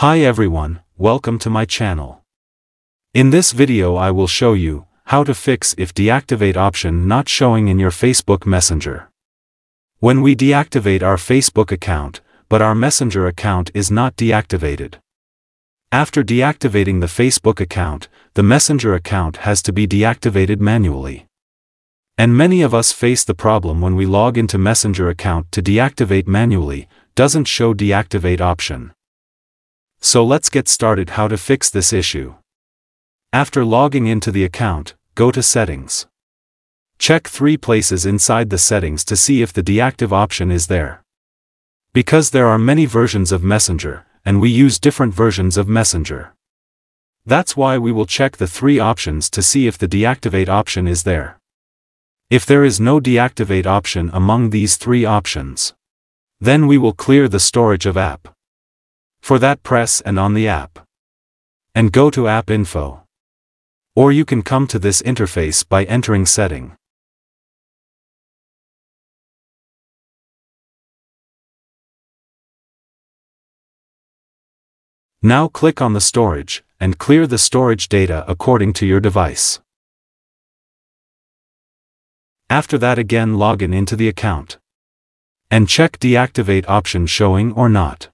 Hi everyone, welcome to my channel. In this video I will show you, how to fix if deactivate option not showing in your Facebook Messenger. When we deactivate our Facebook account, but our Messenger account is not deactivated. After deactivating the Facebook account, the Messenger account has to be deactivated manually. And many of us face the problem when we log into Messenger account to deactivate manually, doesn't show deactivate option. So let's get started how to fix this issue. After logging into the account, go to Settings. Check three places inside the settings to see if the deactive option is there. Because there are many versions of Messenger, and we use different versions of Messenger. That's why we will check the three options to see if the deactivate option is there. If there is no deactivate option among these three options, then we will clear the storage of app. For that press and on the app. And go to App Info. Or you can come to this interface by entering Setting. Now click on the storage, and clear the storage data according to your device. After that again log in into the account. And check deactivate option showing or not.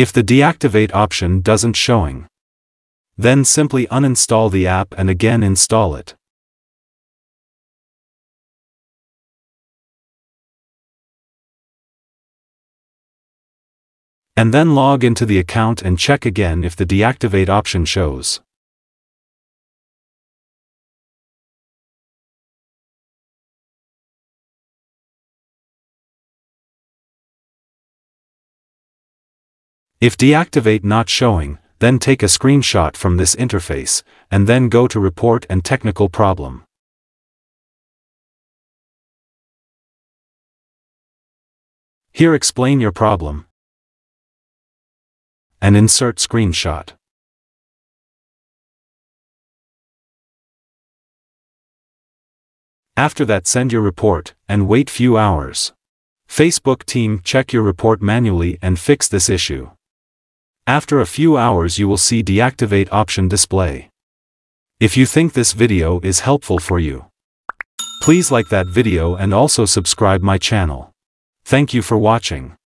If the deactivate option doesn't showing, then simply uninstall the app and again install it. And then log into the account and check again if the deactivate option shows. If deactivate not showing, then take a screenshot from this interface, and then go to report and technical problem. Here explain your problem, and insert screenshot. After that send your report, and wait few hours. Facebook team check your report manually and fix this issue. After a few hours you will see deactivate option display. If you think this video is helpful for you, please like that video and also subscribe my channel. Thank you for watching.